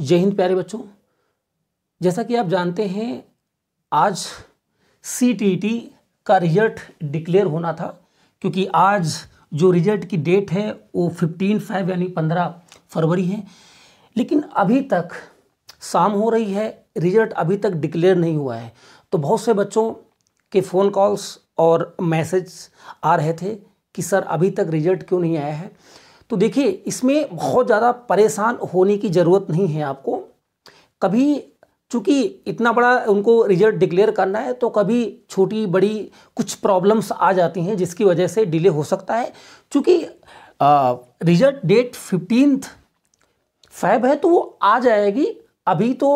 जय हिंद प्यारे बच्चों। जैसा कि आप जानते हैं, आज सी टी टी का रिज़ल्ट डिक्लेयर होना था, क्योंकि आज जो रिज़ल्ट की डेट है, वो फिफ्टीन फाइव यानी पंद्रह फरवरी है। लेकिन अभी तक शाम हो रही है रिज़ल्ट अभी तक डिक्लेयर नहीं हुआ है। तो बहुत से बच्चों के फ़ोन कॉल्स और मैसेज आ रहे थे कि, सर, अभी तक रिज़ल्ट क्यों नहीं आया है? तो देखिए, इसमें बहुत ज़्यादा परेशान होने की ज़रूरत नहीं है आपको। कभी चूँकि इतना बड़ा उनको रिज़ल्ट डिक्लेयर करना है तो कभी छोटी, बड़ी कुछ प्रॉब्लम्स आ जाती हैं जिसकी वजह से डिले हो सकता है। चूँकि रिज़ल्ट डेट फिफ्टींथ फैब है तो वो आ जाएगी। अभी तो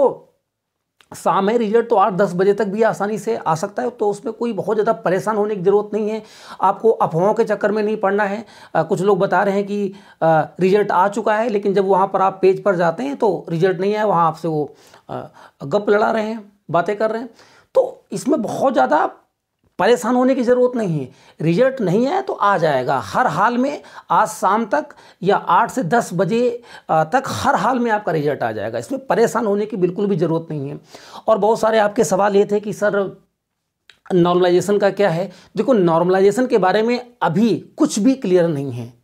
शाम है रिज़ल्ट तो आठ दस बजे तक भी आसानी से आ सकता है तो उसमें कोई बहुत ज़्यादा परेशान होने की ज़रूरत नहीं है। आपको अफवाहों के चक्कर में नहीं पड़ना है। आ, कुछ लोग बता रहे हैं कि आ, रिज़ल्ट आ चुका है लेकिन जब वहाँ पर आप पेज पर जाते हैं तो रिज़ल्ट नहीं आया वहाँ आपसे वो गप लड़ा रहे हैं बातें कर रहे हैं। तो इसमें बहुत ज़्यादा परेशान होने की ज़रूरत नहीं है। रिज़ल्ट नहीं आया तो आ जाएगा। हर हाल में आज शाम तक या आठ से दस बजे तक हर हाल में आपका रिज़ल्ट आ जाएगा। इसमें परेशान होने की बिल्कुल भी ज़रूरत नहीं है। और बहुत सारे आपके सवाल ये थे कि, सर, नॉर्मलाइजेशन का क्या है? देखो, नॉर्मलाइजेशन के बारे में अभी कुछ भी क्लियर नहीं है।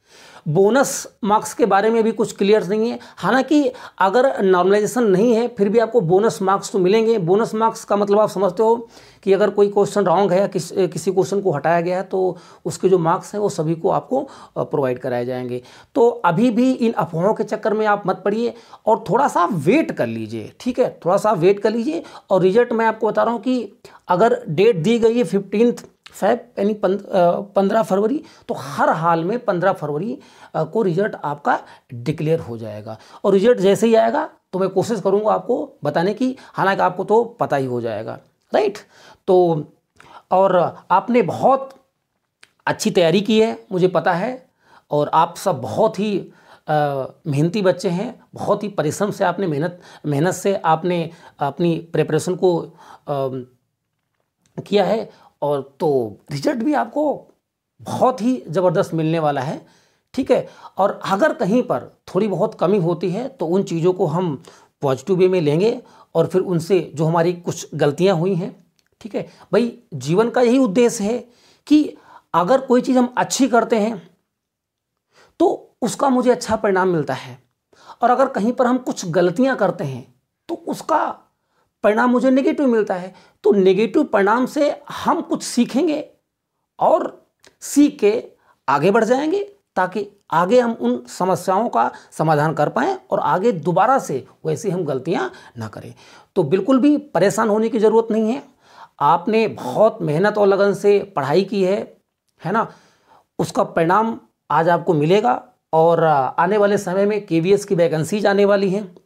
बोनस मार्क्स के बारे में भी कुछ क्लियर नहीं है। हालाँकि अगर नॉर्मलाइजेशन नहीं है, फिर भी आपको बोनस मार्क्स तो मिलेंगे। बोनस मार्क्स का मतलब आप समझते हो कि अगर कोई क्वेश्चन रॉन्ग है किस, किसी क्वेश्चन को हटाया गया है तो उसके जो मार्क्स हैं वो सभी को आपको प्रोवाइड कराए जाएँगे। तो अभी भी इन अफवाहों के चक्कर में आप मत पड़िए और थोड़ा सा वेट कर लीजिए, ठीक है? थोड़ा सा वेट कर लीजिए और रिज़ल्ट मैं आपको बता रहा हूँ कि अगर डेट दी गई है फिफ्टींथ फैब यानी पंद्रह फरवरी तो हर हाल में पंद्रह फरवरी को रिज़ल्ट आपका डिक्लेयर हो जाएगा। और रिज़ल्ट जैसे ही आएगा तो मैं कोशिश करूँगा आपको बताने की हालाँकि आपको तो पता ही हो जाएगा। राइट तो और आपने बहुत अच्छी तैयारी की है मुझे पता है और आप सब बहुत ही मेहनती बच्चे हैं बहुत ही परिश्रम से आपने मेहनत मेहनत से आपने अपनी प्रिपरेशन को आ, किया है और तो रिज़ल्ट भी आपको बहुत ही ज़बरदस्त मिलने वाला है, ठीक है? और अगर कहीं पर थोड़ी बहुत कमी होती है तो उन चीज़ों को हम पॉजिटिव वे में लेंगे और फिर उनसे जो हमारी कुछ गलतियाँ हुई हैं, ठीक है? भाई, जीवन का यही उद्देश्य है कि अगर कोई चीज़ हम अच्छी करते हैं तो उसका मुझे अच्छा परिणाम मिलता है। और अगर कहीं पर हम कुछ गलतियाँ करते हैं तो उसका परिणाम मुझे नेगेटिव मिलता है। तो नेगेटिव परिणाम से हम कुछ सीखेंगे और सीख के आगे बढ़ जाएँगे ताकि आगे हम उन समस्याओं का समाधान कर पाएँ और आगे दोबारा से वैसी हम गलतियाँ ना करें। तो बिल्कुल भी परेशान होने की ज़रूरत नहीं है। आपने बहुत मेहनत और लगन से पढ़ाई की है है ना? उसका परिणाम आज आपको मिलेगा और आने वाले समय में के की वैकेंसीज आने वाली हैं,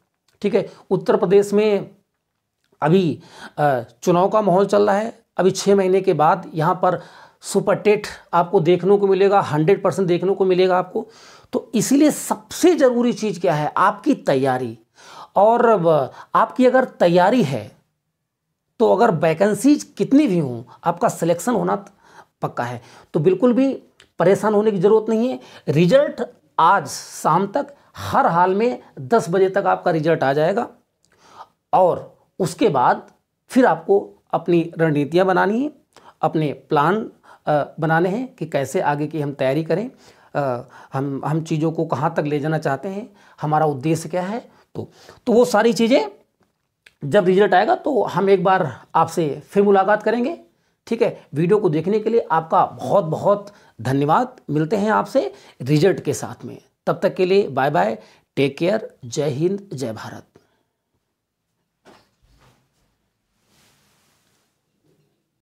ठीक है? उत्तर प्रदेश में अभी चुनाव का माहौल चल रहा है। अभी छः महीने के बाद यहाँ पर सुपर टेट आपको देखने को मिलेगा, हंड्रेड परसेंट देखने को मिलेगा आपको। तो इसीलिए सबसे ज़रूरी चीज़ क्या है? आपकी तैयारी। और आपकी अगर तैयारी है तो अगर वैकेंसीज कितनी भी हों, आपका सिलेक्शन होना पक्का है। तो बिल्कुल भी परेशान होने की ज़रूरत नहीं है। रिज़ल्ट आज शाम तक, हर हाल में 10 बजे तक आपका रिज़ल्ट आ जाएगा। और उसके बाद फिर आपको अपनी रणनीतियाँ बनानी है, अपने प्लान बनाने हैं कि कैसे आगे की हम तैयारी करें। हम हम चीज़ों को कहाँ तक ले जाना चाहते हैं, हमारा उद्देश्य क्या है। तो तो वो सारी चीज़ें जब रिज़ल्ट आएगा तो हम एक बार आपसे फिर मुलाकात करेंगे, ठीक है। वीडियो को देखने के लिए आपका बहुत बहुत धन्यवाद। मिलते हैं आपसे रिज़ल्ट के साथ में। तब तक के लिए बाय बाय टेक केयर जय हिंद, जय भारत।